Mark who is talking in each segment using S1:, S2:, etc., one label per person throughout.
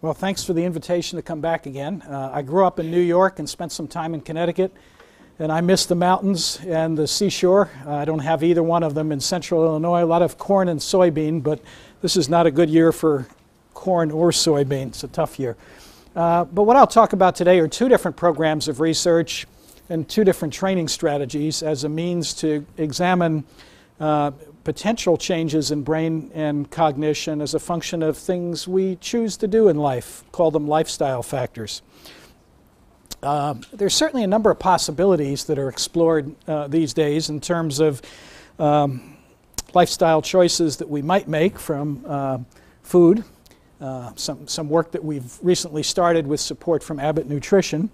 S1: Well, thanks for the invitation to come back again. Uh, I grew up in New York and spent some time in Connecticut, and I miss the mountains and the seashore. Uh, I don't have either one of them in central Illinois. A lot of corn and soybean, but this is not a good year for corn or soybean. It's a tough year. Uh, but what I'll talk about today are two different programs of research and two different training strategies as a means to examine uh, potential changes in brain and cognition as a function of things we choose to do in life, call them lifestyle factors. Uh, there's certainly a number of possibilities that are explored uh, these days in terms of um, lifestyle choices that we might make from uh, food, uh, some, some work that we've recently started with support from Abbott Nutrition,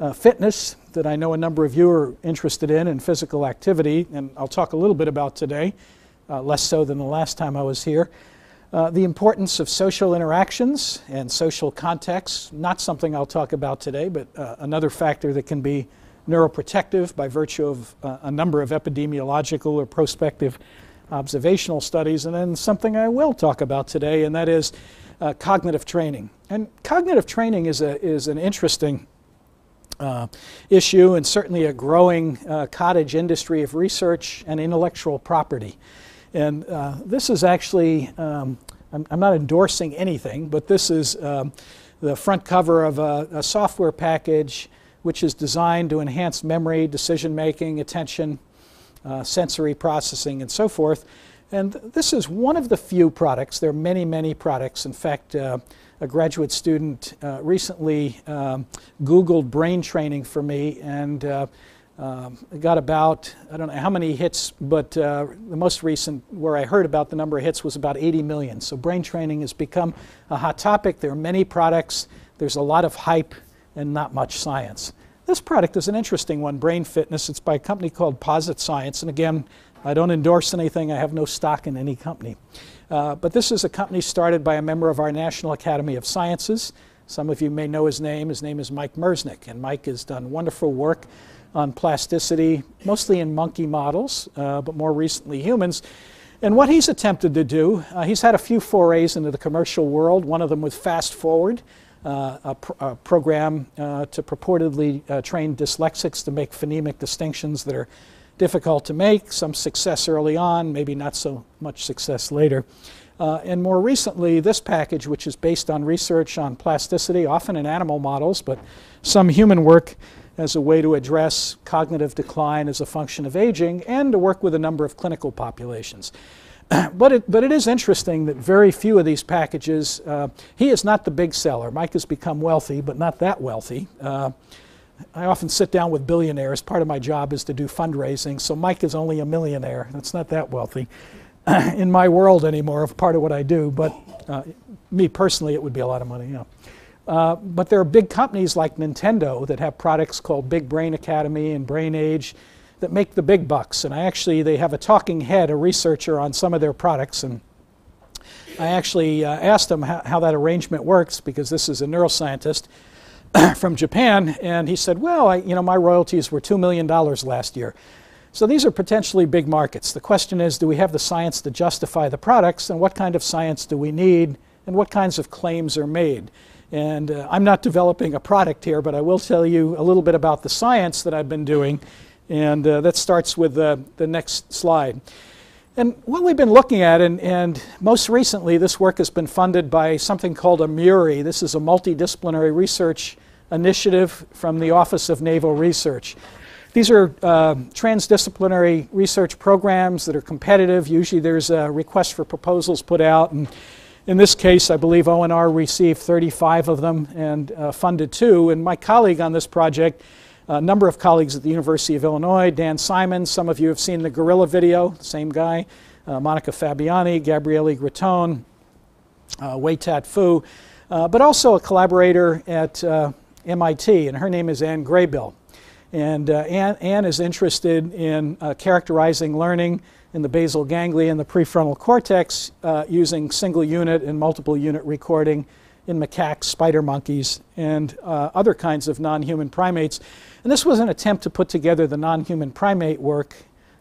S1: uh, fitness that I know a number of you are interested in, and physical activity, and I'll talk a little bit about today, uh, less so than the last time I was here. Uh, the importance of social interactions and social contexts, not something I'll talk about today, but uh, another factor that can be neuroprotective by virtue of uh, a number of epidemiological or prospective observational studies, and then something I will talk about today, and that is uh, cognitive training. And cognitive training is, a, is an interesting uh, issue and certainly a growing uh, cottage industry of research and intellectual property. And uh, this is actually, um, I'm, I'm, not endorsing anything, but this is um, the front cover of a, a, software package which is designed to enhance memory, decision making, attention, uh, sensory processing, and so forth. And this is one of the few products. There are many, many products. In fact, uh, a graduate student uh, recently um, Googled brain training for me and uh, um, got about, I don't know how many hits, but uh, the most recent where I heard about the number of hits was about 80 million. So brain training has become a hot topic. There are many products. There's a lot of hype and not much science. This product is an interesting one, Brain Fitness. It's by a company called Posit Science. And again, I don't endorse anything. I have no stock in any company. Uh, but this is a company started by a member of our National Academy of Sciences. Some of you may know his name. His name is Mike Merzenich. And Mike has done wonderful work on plasticity, mostly in monkey models, uh, but more recently humans. And what he's attempted to do, uh, he's had a few forays into the commercial world, one of them with Fast ForWord, uh, a, pr a, program uh, to purportedly uh, train dyslexics to make phonemic distinctions that are difficult to make, some success early on, maybe not so much success later. Uh, and more recently, this package, which is based on research on plasticity, often in animal models, but some human work as a way to address cognitive decline as a function of aging and to work with a number of clinical populations. but, it, but it is interesting that very few of these packages, uh, he is not the big seller. Mike has become wealthy, but not that wealthy. Uh, I often sit down with billionaires. Part of my job is to do fundraising, so Mike is only a millionaire. That's not that wealthy in my world anymore, of part of what I do, but uh, me personally, it would be a lot of money, yeah. Uh, but there are big companies like Nintendo that have products called Big Brain Academy and Brain Age that make the big bucks. And I actually, they have a talking head, a researcher on some of their products. And I actually uh, asked him how, how, that arrangement works because this is a neuroscientist from Japan. And he said, well, I, you know, my royalties were $2 million last year. So these are potentially big markets. The question is, do we have the science to justify the products? And what kind of science do we need? And what kinds of claims are made? And uh, I'm not developing a product here, but I will tell you a little bit about the science that I've been doing. And uh, that starts with uh, the next slide. And what we've been looking at, and, and, most recently this work has been funded by something called a MURI. This is a multidisciplinary research initiative from the Office of Naval Research. These are uh, transdisciplinary research programs that are competitive. Usually there's a request for proposals put out, and in this case, I believe ONR received 35 of them and uh, funded two. And my colleague on this project, a number of colleagues at the University of Illinois, Dan Simon, some of you have seen the gorilla video, same guy, uh, Monica Fabiani, Gabriele Gratton, uh, Wai-Tat Fu, uh, but also a collaborator at uh, MIT, and her name is Ann Graybiel. And uh, Anne, Anne, is interested in uh, characterizing learning in the basal ganglia and the prefrontal cortex uh, using single unit and multiple unit recording in macaques, spider monkeys, and uh, other kinds of non human primates. And this was an attempt to put together the non human primate work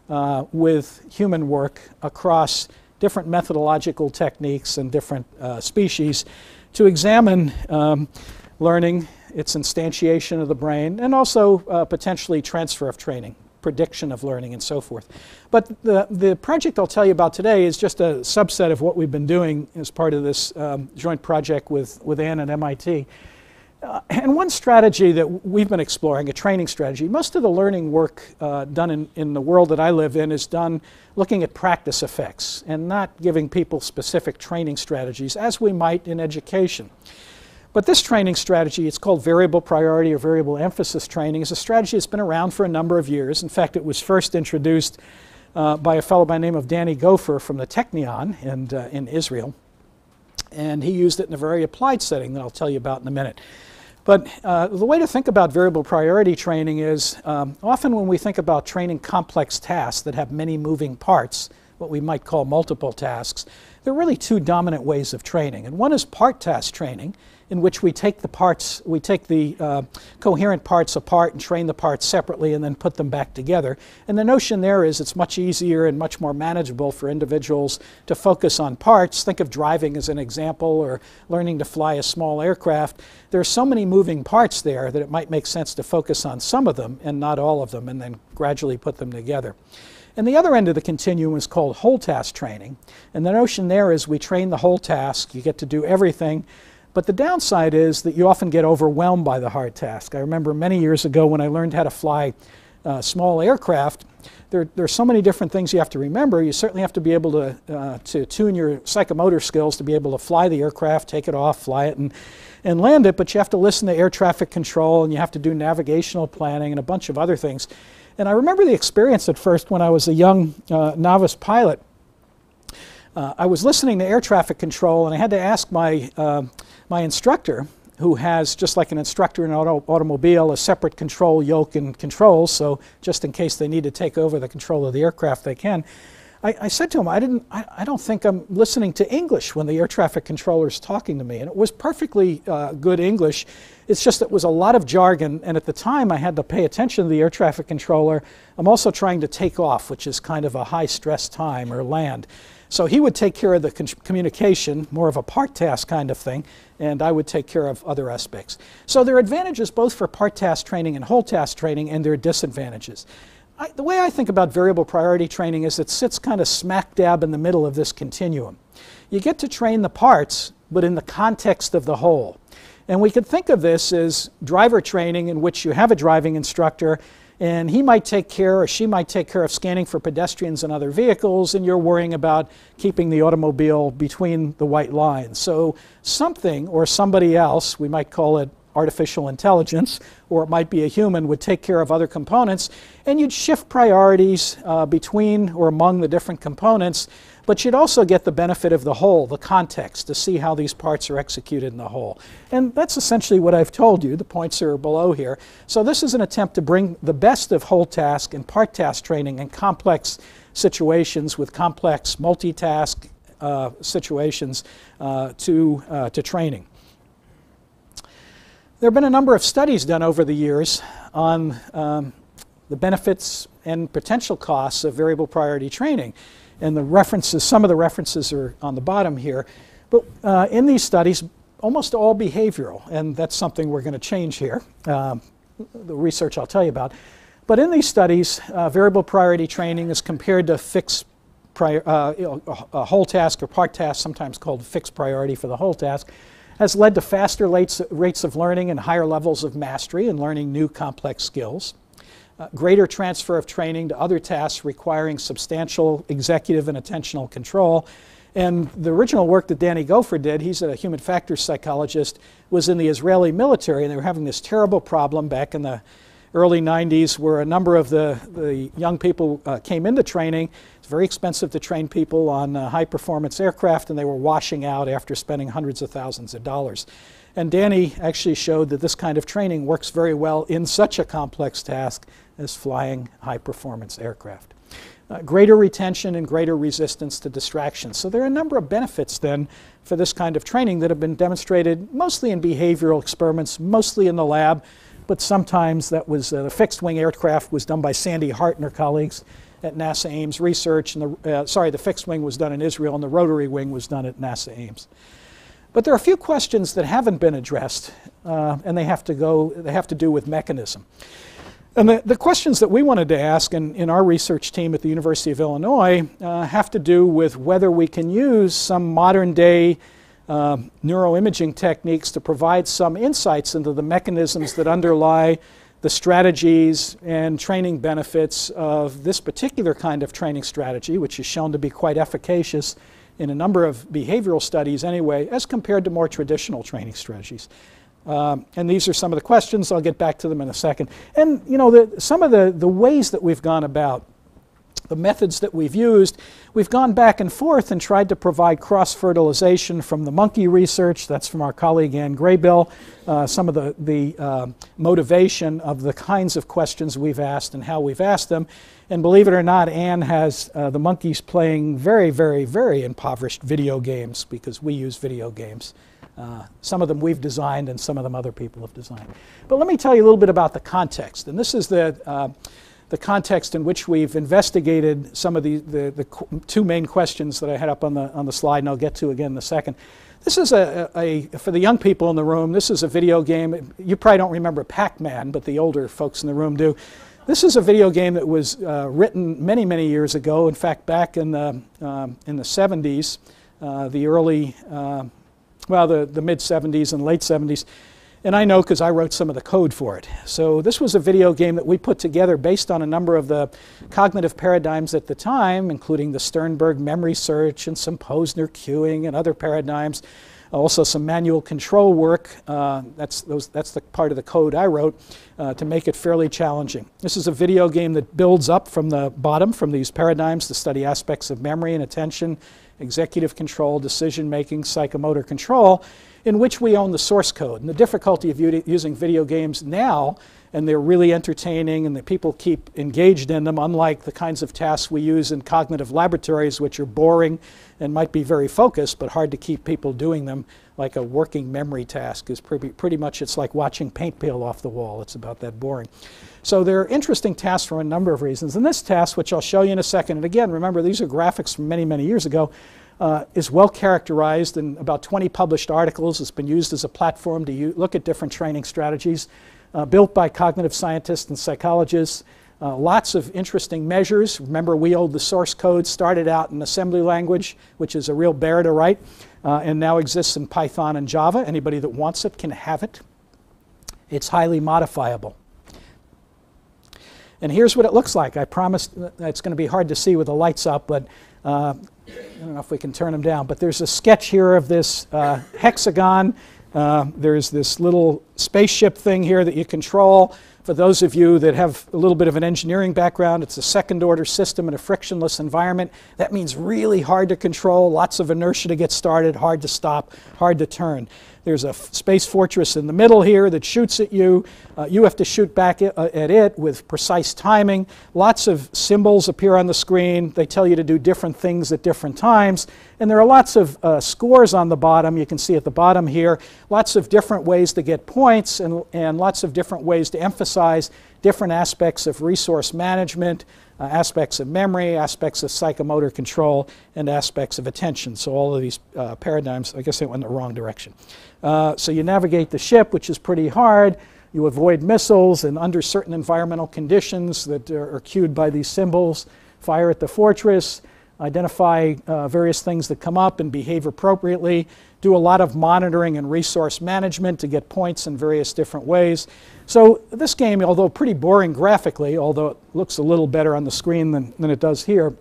S1: uh, with human work across different methodological techniques and different uh, species to examine um, learning, its instantiation of the brain, and also uh, potentially transfer of training, prediction of learning, and so forth. But the, the project I'll tell you about today is just a subset of what we've been doing as part of this um, joint project with, with Ann and MIT. Uh, and one strategy that we've been exploring, a training strategy, most of the learning work uh, done in, in the world that I live in is done looking at practice effects and not giving people specific training strategies as we might in education. But this training strategy, it's called variable priority or variable emphasis training, is a strategy that's been around for a number of years. In fact, it was first introduced uh, by a fellow by the name of Danny Gopher from the Technion in, uh, in Israel. And he used it in a very applied setting that I'll tell you about in a minute. But uh, the way to think about variable priority training is um, often when we think about training complex tasks that have many moving parts, what we might call multiple tasks, there are really two dominant ways of training. And one is part task training, in which we take the parts, we take the uh, coherent parts apart and train the parts separately and then put them back together. And the notion there is it's much easier and much more manageable for individuals to focus on parts. Think of driving as an example or learning to fly a small aircraft. There are so many moving parts there that it might make sense to focus on some of them and not all of them and then gradually put them together. And the other end of the continuum is called whole task training. And the notion there is we train the whole task, you get to do everything but the downside is that you often get overwhelmed by the hard task. I remember many years ago when I learned how to fly uh, small aircraft, there, there, are so many different things you have to remember. You certainly have to be able to, uh, to tune your psychomotor skills to be able to fly the aircraft, take it off, fly it, and, and land it, but you have to listen to air traffic control and you have to do navigational planning and a bunch of other things. And I remember the experience at first when I was a young uh, novice pilot. Uh, I was listening to air traffic control and I had to ask my uh, my instructor, who has, just like an instructor in an auto automobile, a separate control yoke and controls, so just in case they need to take over the control of the aircraft, they can. I, I said to him, I, didn't, I, I, don't think I'm listening to English when the air traffic controller is talking to me. And it was perfectly uh, good English. It's just it was a lot of jargon, and at the time I had to pay attention to the air traffic controller. I'm also trying to take off, which is kind of a high stress time, or land. So he would take care of the communication, more of a part task kind of thing, and I would take care of other aspects. So there are advantages both for part task training and whole task training, and there are disadvantages. I, the way I think about variable priority training is it sits kind of smack dab in the middle of this continuum. You get to train the parts, but in the context of the whole. And we could think of this as driver training in which you have a driving instructor and he might take care or she might take care of scanning for pedestrians and other vehicles and you're worrying about keeping the automobile between the white lines. So something or somebody else we might call it artificial intelligence or it might be a human would take care of other components. And you'd shift priorities uh, between or among the different components but you'd also get the benefit of the whole, the context, to see how these parts are executed in the whole. And that's essentially what I've told you. The points are below here. So this is an attempt to bring the best of whole task and part task training in complex situations with complex multitask uh, situations uh, to, uh, to training. There have been a number of studies done over the years on um, the benefits and potential costs of variable priority training and the references, some of the references are on the bottom here. But uh, in these studies, almost all behavioral, and that's something we're going to change here, um, the research I'll tell you about. But in these studies, uh, variable priority training is compared to fixed prior, uh, you know, a whole task or part task, sometimes called fixed priority for the whole task, has led to faster rates, rates of learning and higher levels of mastery in learning new complex skills uh, greater transfer of training to other tasks requiring substantial executive and attentional control. And the original work that Danny Gopher did, he's a human factors psychologist, was in the Israeli military, and they were having this terrible problem back in the early 90s where a number of the, the young people uh, came into training. It's very expensive to train people on uh, high performance aircraft, and they were washing out after spending hundreds of thousands of dollars. And Danny actually showed that this kind of training works very well in such a complex task as flying high performance aircraft. Uh, greater retention and greater resistance to distraction. So there are a number of benefits then for this kind of training that have been demonstrated mostly in behavioral experiments, mostly in the lab, but sometimes that was uh, the fixed wing aircraft was done by Sandy Hart and her colleagues at NASA Ames Research. And the, uh, sorry, the fixed wing was done in Israel and the rotary wing was done at NASA Ames. But there are a few questions that haven't been addressed, uh, and they have to go. They have to do with mechanism. And the, the questions that we wanted to ask in, in our research team at the University of Illinois uh, have to do with whether we can use some modern day uh, neuroimaging techniques to provide some insights into the mechanisms that underlie the strategies and training benefits of this particular kind of training strategy, which is shown to be quite efficacious in a number of behavioral studies anyway, as compared to more traditional training strategies. Um, and these are some of the questions. I'll get back to them in a second. And you know, the, some of the, the ways that we've gone about, the methods that we've used, we've gone back and forth and tried to provide cross-fertilization from the monkey research, that's from our colleague Ann Graybiel, uh, some of the, the uh, motivation of the kinds of questions we've asked and how we've asked them. And believe it or not, Anne has uh, the monkeys playing very, very, very impoverished video games because we use video games. Uh, some of them we've designed and some of them other people have designed. But let me tell you a little bit about the context. And this is the, uh, the context in which we've investigated some of the, the, the two main questions that I had up on the, on the slide, and I'll get to again in a second. This is a, a, a, for the young people in the room, this is a video game. You probably don't remember Pac-Man, but the older folks in the room do. This is a video game that was uh, written many, many years ago. In fact, back in the, um, in the 70s, uh, the early uh, well, the, the mid 70s and late 70s. And I know because I wrote some of the code for it. So this was a video game that we put together based on a number of the cognitive paradigms at the time, including the Sternberg memory search and some Posner cueing and other paradigms. Also some manual control work. Uh, that's, those, that's the part of the code I wrote uh, to make it fairly challenging. This is a video game that builds up from the bottom, from these paradigms to study aspects of memory and attention executive control, decision making, psychomotor control, in which we own the source code. And the difficulty of using video games now, and they're really entertaining and the people keep engaged in them, unlike the kinds of tasks we use in cognitive laboratories, which are boring and might be very focused, but hard to keep people doing them, like a working memory task is pretty, pretty much, it's like watching paint peel off the wall. It's about that boring. So they're interesting tasks for a number of reasons. And this task, which I'll show you in a second, and again, remember these are graphics from many, many years ago, uh, is well characterized in about 20 published articles. It's been used as a platform to look at different training strategies, uh, built by cognitive scientists and psychologists. Uh, lots of interesting measures. Remember, we old the source code started out in assembly language, which is a real bear to write, uh, and now exists in Python and Java. Anybody that wants it can have it. It's highly modifiable. And here's what it looks like. I promise it's going to be hard to see with the lights up, but uh, I don't know if we can turn them down. But there's a sketch here of this uh, hexagon. Uh, there's this little spaceship thing here that you control. For those of you that have a little bit of an engineering background, it's a second order system in a frictionless environment. That means really hard to control, lots of inertia to get started, hard to stop, hard to turn. There's a space fortress in the middle here that shoots at you. Uh, you have to shoot back at, uh, at it with precise timing. Lots of symbols appear on the screen. They tell you to do different things at different times. And there are lots of uh, scores on the bottom. You can see at the bottom here, lots of different ways to get points and, and lots of different ways to emphasize different aspects of resource management, uh, aspects of memory, aspects of psychomotor control, and aspects of attention. So all of these uh, paradigms, I guess they went in the wrong direction. Uh, so you navigate the ship, which is pretty hard. You avoid missiles, and under certain environmental conditions that are, are cued by these symbols, fire at the fortress, identify uh, various things that come up and behave appropriately, do a lot of monitoring and resource management to get points in various different ways. So this game, although pretty boring graphically, although it looks a little better on the screen than, than it does here,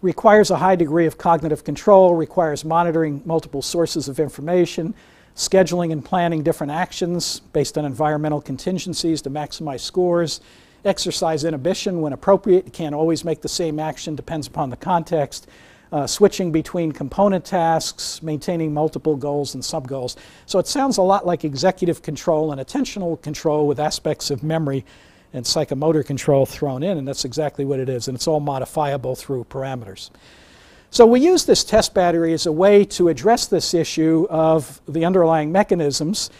S1: requires a high degree of cognitive control, requires monitoring multiple sources of information, scheduling and planning different actions based on environmental contingencies to maximize scores, exercise inhibition when appropriate. You can't always make the same action, depends upon the context. Uh, switching between component tasks, maintaining multiple goals and sub-goals. So it sounds a lot like executive control and attentional control with aspects of memory and psychomotor control thrown in, and that's exactly what it is, and it's all modifiable through parameters. So we use this test battery as a way to address this issue of the underlying mechanisms,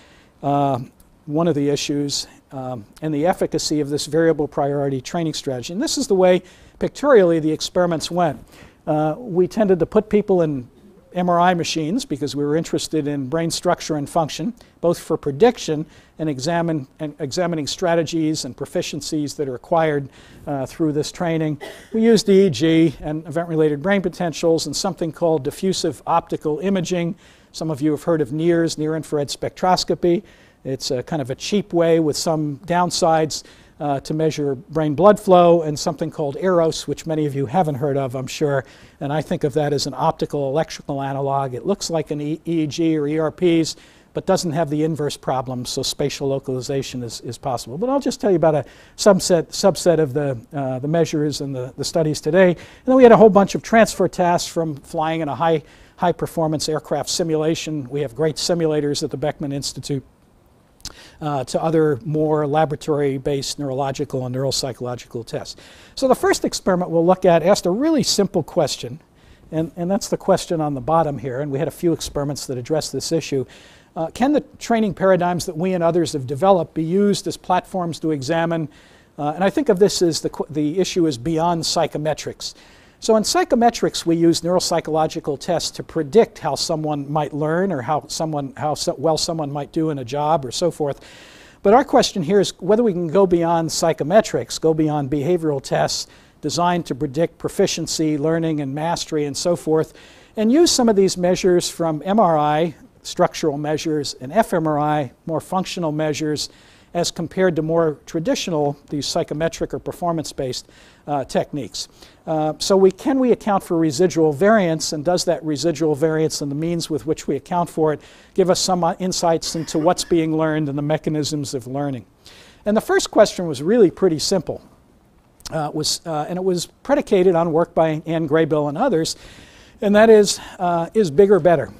S1: uh, one of the issues, um, and the efficacy of this variable priority training strategy. And this is the way, pictorially, the experiments went. Uh, we tended to put people in MRI machines because we were interested in brain structure and function, both for prediction and, examine, and examining strategies and proficiencies that are acquired uh, through this training. We used EEG and event-related brain potentials and something called diffusive optical imaging. Some of you have heard of NIRS, near-infrared spectroscopy. It's a kind of a cheap way with some downsides uh, to measure brain blood flow, and something called EROS, which many of you haven't heard of, I'm sure. And I think of that as an optical electrical analog. It looks like an EEG or ERPs, but doesn't have the inverse problem, so spatial localization is, is possible. But I'll just tell you about a subset, subset of the, uh, the measures and the, the studies today. And then we had a whole bunch of transfer tasks from flying in a high, high performance aircraft simulation. We have great simulators at the Beckman Institute uh, to other more laboratory-based neurological and neuropsychological tests. So the first experiment we'll look at asked a really simple question, and, and that's the question on the bottom here, and we had a few experiments that address this issue. Uh, can the training paradigms that we and others have developed be used as platforms to examine, uh, and I think of this as the, the issue is beyond psychometrics. So in psychometrics, we use neuropsychological tests to predict how someone might learn or how, someone, how so well someone might do in a job or so forth. But our question here is whether we can go beyond psychometrics, go beyond behavioral tests designed to predict proficiency, learning, and mastery, and so forth, and use some of these measures from MRI, structural measures, and fMRI, more functional measures, as compared to more traditional, these psychometric or performance-based uh, techniques. Uh, so we, can we account for residual variance, and does that residual variance and the means with which we account for it give us some uh, insights into what's being learned and the mechanisms of learning? And the first question was really pretty simple. Uh, was, uh, and it was predicated on work by Ann Graybiel and others, and that is, uh, is bigger better?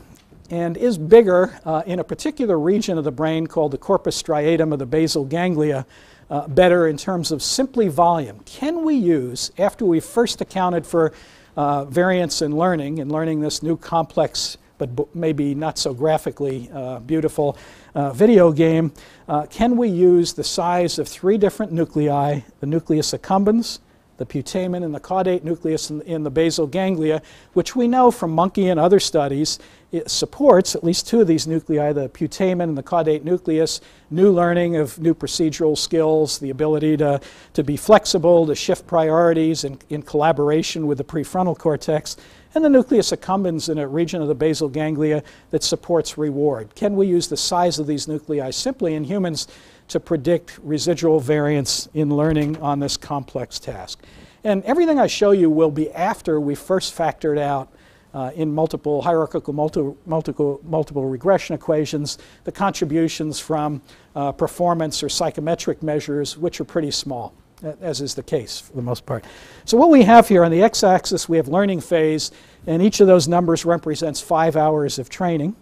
S1: and is bigger uh, in a particular region of the brain called the corpus striatum of the basal ganglia uh, better in terms of simply volume. Can we use, after we first accounted for uh, variance in learning and learning this new complex but maybe not so graphically uh, beautiful uh, video game, uh, can we use the size of three different nuclei, the nucleus accumbens, the putamen and the caudate nucleus in, in, the basal ganglia, which we know from monkey and other studies it supports at least two of these nuclei, the putamen and the caudate nucleus, new learning of new procedural skills, the ability to, to be flexible, to shift priorities in, in collaboration with the prefrontal cortex, and the nucleus accumbens in a region of the basal ganglia that supports reward. Can we use the size of these nuclei simply in humans to predict residual variance in learning on this complex task. And everything I show you will be after we first factored out uh, in multiple hierarchical multi, multiple, multiple regression equations the contributions from uh, performance or psychometric measures, which are pretty small, as is the case for the most part. So what we have here on the x-axis, we have learning phase, and each of those numbers represents five hours of training.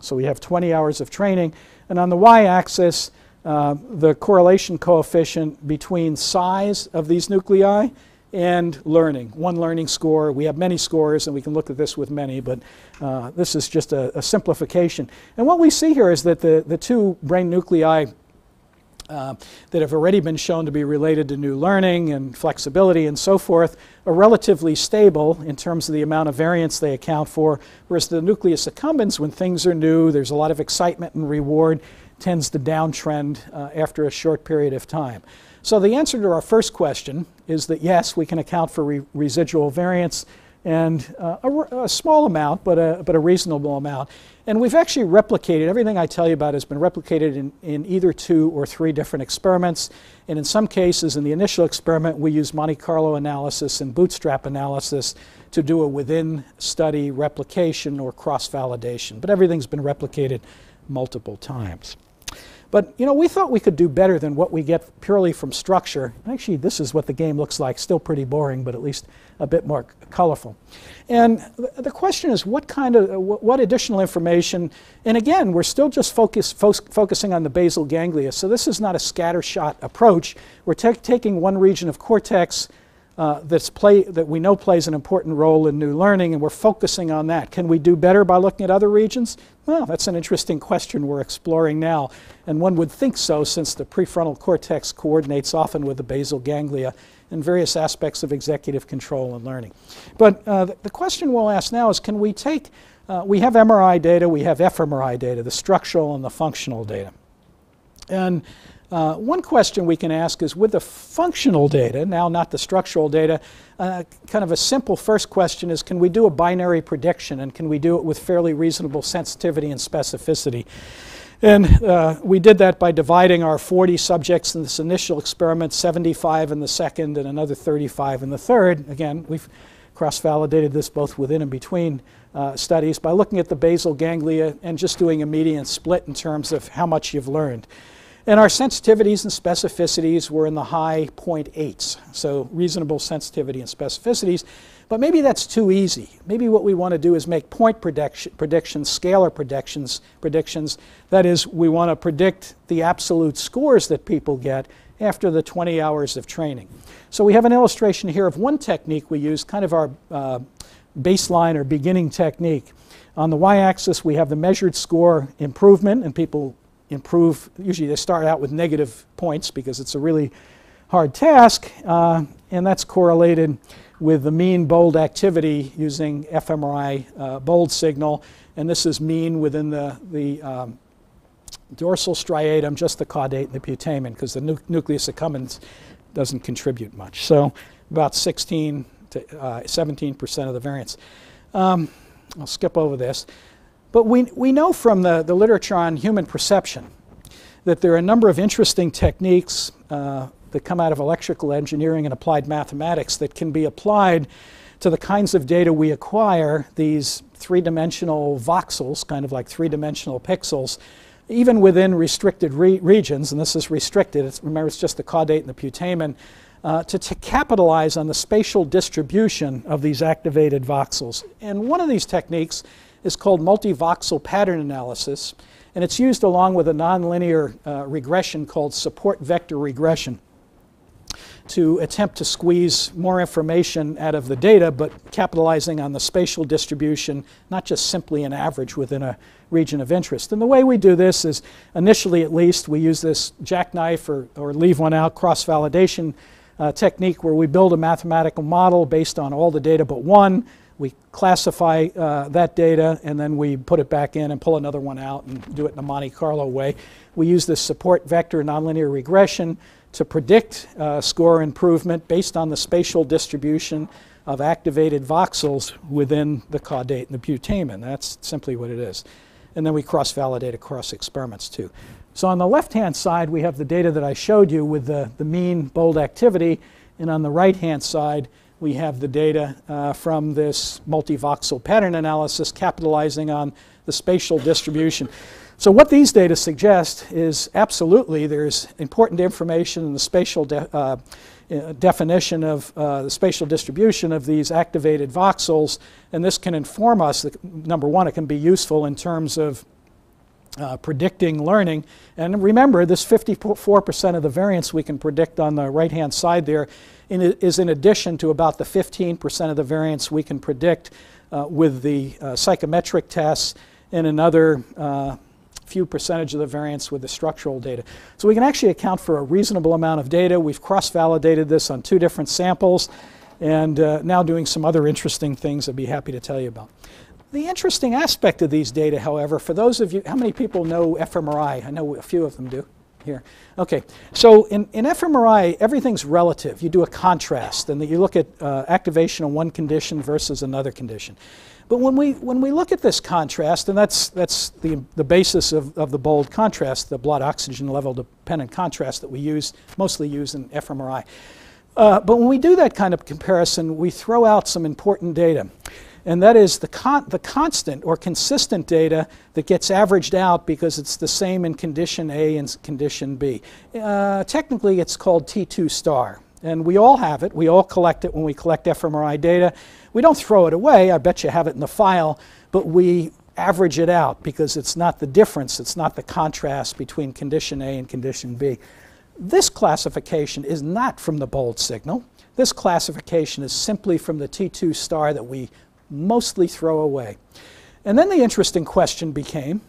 S1: So we have 20 hours of training. And on the y-axis, uh, the correlation coefficient between size of these nuclei and learning. One learning score. We have many scores, and we can look at this with many, but uh, this is just a, a, simplification. And what we see here is that the, the two brain nuclei uh, that have already been shown to be related to new learning and flexibility and so forth are relatively stable in terms of the amount of variance they account for, whereas the nucleus accumbens, when things are new, there's a lot of excitement and reward, tends to downtrend uh, after a short period of time. So the answer to our first question is that yes, we can account for re residual variance and uh, a, a, small amount, but a, but a reasonable amount. And we've actually replicated, everything I tell you about has been replicated in, in either two or three different experiments. And in some cases, in the initial experiment, we use Monte Carlo analysis and bootstrap analysis to do a within study replication or cross validation. But everything's been replicated multiple times. But you know, we thought we could do better than what we get purely from structure. Actually, this is what the game looks like. Still pretty boring, but at least a bit more colorful. And the question is, what kind of, uh, what additional information? And again, we're still just focus, fo focusing on the basal ganglia. So this is not a scattershot approach. We're taking one region of cortex uh, that's play, that we know plays an important role in new learning, and we're focusing on that. Can we do better by looking at other regions? Well, that's an interesting question we're exploring now, and one would think so since the prefrontal cortex coordinates often with the basal ganglia in various aspects of executive control and learning. But uh, the, question we'll ask now is can we take uh, we have MRI data, we have fMRI data, the structural and the functional data. And uh, one question we can ask is with the functional data, now not the structural data, uh, kind of a simple first question is can we do a binary prediction and can we do it with fairly reasonable sensitivity and specificity? And uh, we did that by dividing our 40 subjects in this initial experiment, 75 in the second and another 35 in the third. Again, we've cross-validated this both within and between uh, studies by looking at the basal ganglia and just doing a median split in terms of how much you've learned. And our sensitivities and specificities were in the high 0.8s, so reasonable sensitivity and specificities. But maybe that's too easy. Maybe what we want to do is make point prediction, predictions, scalar predictions, predictions. That is, we want to predict the absolute scores that people get after the 20 hours of training. So we have an illustration here of one technique we use, kind of our uh, baseline or beginning technique. On the y-axis, we have the measured score improvement, and people improve. Usually they start out with negative points because it's a really hard task, uh, and that's correlated with the mean bold activity using fMRI uh, bold signal. And this is mean within the, the um, dorsal striatum, just the caudate and the putamen, because the nu nucleus accumbens doesn't contribute much. So about 16 to 17% uh, of the variance. Um, I'll skip over this. But we, we know from the, the literature on human perception that there are a number of interesting techniques uh, that come out of electrical engineering and applied mathematics that can be applied to the kinds of data we acquire, these three-dimensional voxels, kind of like three-dimensional pixels, even within restricted re regions, and this is restricted, it's, remember it's just the caudate and the putamen, uh, to, to capitalize on the spatial distribution of these activated voxels. And one of these techniques is called multivoxel pattern analysis, and it's used along with a nonlinear uh, regression called support vector regression to attempt to squeeze more information out of the data, but capitalizing on the spatial distribution, not just simply an average within a region of interest. And the way we do this is, initially at least, we use this jackknife or, or leave one out cross-validation uh, technique where we build a mathematical model based on all the data but one. We classify uh, that data and then we put it back in and pull another one out and do it in a Monte Carlo way. We use this support vector nonlinear regression to predict uh, score improvement based on the spatial distribution of activated voxels within the caudate and the putamen. That's simply what it is. And then we cross-validate across experiments too. So on the left-hand side, we have the data that I showed you with the, the mean bold activity. And on the right-hand side, we have the data uh, from this multivoxel pattern analysis capitalizing on the spatial distribution. So what these data suggest is absolutely there's important information in the spatial de uh, uh, definition of uh, the spatial distribution of these activated voxels, and this can inform us that, number one, it can be useful in terms of uh, predicting learning. And remember, this 54% of the variance we can predict on the right-hand side there in, is in addition to about the 15% of the variance we can predict uh, with the uh, psychometric tests and another uh, few percentage of the variance with the structural data. So we can actually account for a reasonable amount of data. We've cross-validated this on two different samples and uh, now doing some other interesting things I'd be happy to tell you about. The interesting aspect of these data, however, for those of you, how many people know fMRI? I know a few of them do here. Okay, so in, in fMRI, everything's relative. You do a contrast, and you look at uh, activation of one condition versus another condition. But when we, when we look at this contrast, and that's, that's the, the basis of, of the bold contrast, the blood oxygen level dependent contrast that we use, mostly use in fMRI. Uh, but when we do that kind of comparison, we throw out some important data. And that is the, con the constant or consistent data that gets averaged out because it's the same in condition A and condition B. Uh, technically, it's called T2 star. And we all have it. We all collect it when we collect fMRI data. We don't throw it away. I bet you have it in the file. But we average it out because it's not the difference. It's not the contrast between condition A and condition B. This classification is not from the bold signal. This classification is simply from the T2 star that we mostly throw away. And then the interesting question became,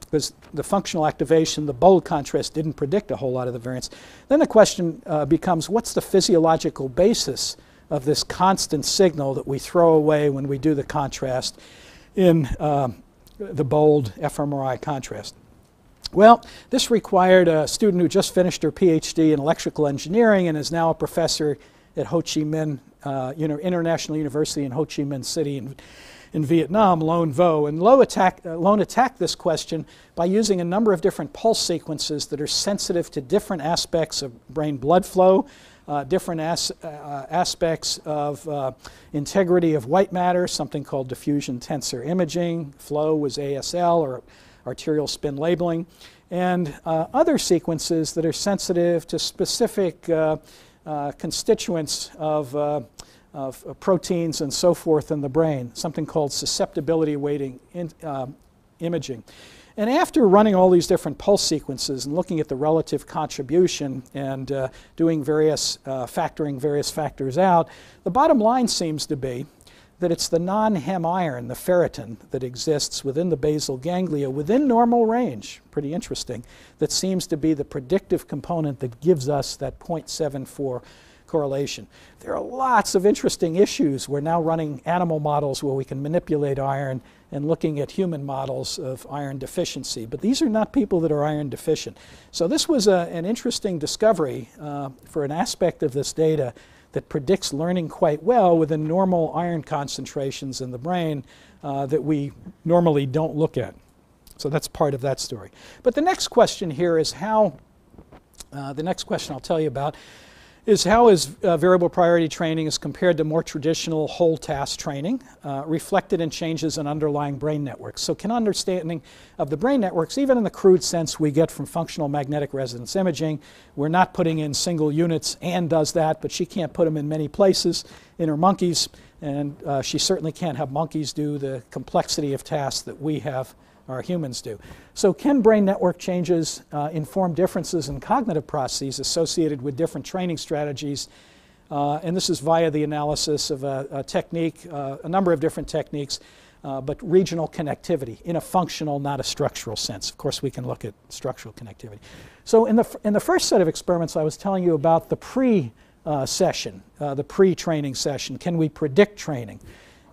S1: because the functional activation, the bold contrast didn't predict a whole lot of the variance. Then the question uh, becomes what's the physiological basis of this constant signal that we throw away when we do the contrast? in uh, the bold fMRI contrast. Well, this required a student who just finished her PhD in electrical engineering and is now a professor at Ho Chi Minh uh, you know, International University in Ho Chi Minh City in, in Vietnam, Loan Vo. And Loan attack, uh, Loan attacked this question by using a number of different pulse sequences that are sensitive to different aspects of brain blood flow, uh, different as, uh, aspects of uh, integrity of white matter, something called diffusion tensor imaging. Flow was ASL or arterial spin labeling, and uh, other sequences that are sensitive to specific uh, uh, constituents of, of, proteins and so forth in the brain, something called susceptibility weighting in, imaging. And after running all these different pulse sequences and looking at the relative contribution and uh, doing various, uh, factoring various factors out, the bottom line seems to be that it's the non-heme iron, the ferritin, that exists within the basal ganglia within normal range, pretty interesting, that seems to be the predictive component that gives us that 0.74 correlation. There are lots of interesting issues. We're now running animal models where we can manipulate iron and looking at human models of iron deficiency. But these are not people that are iron deficient. So this was a, an interesting discovery uh, for an aspect of this data that predicts learning quite well within normal iron concentrations in the brain uh, that we normally don't look at. So that's part of that story. But the next question here is how, uh, the next question I'll tell you about is how is uh, variable priority training is compared to more traditional whole task training uh, reflected in changes in underlying brain networks. So can understanding of the brain networks, even in the crude sense we get from functional magnetic resonance imaging, we're not putting in single units. Anne does that, but she can't put them in many places in her monkeys, and uh, she certainly can't have monkeys do the complexity of tasks that we have our humans do. So can brain network changes uh, inform differences in cognitive processes associated with different training strategies? Uh, and this is via the analysis of a, a technique, uh, a number of different techniques, uh, but regional connectivity in a functional, not a structural sense. Of course, we can look at structural connectivity. So in the, in the first set of experiments, I was telling you about the pre-session, uh, the pre-training session. Can we predict training?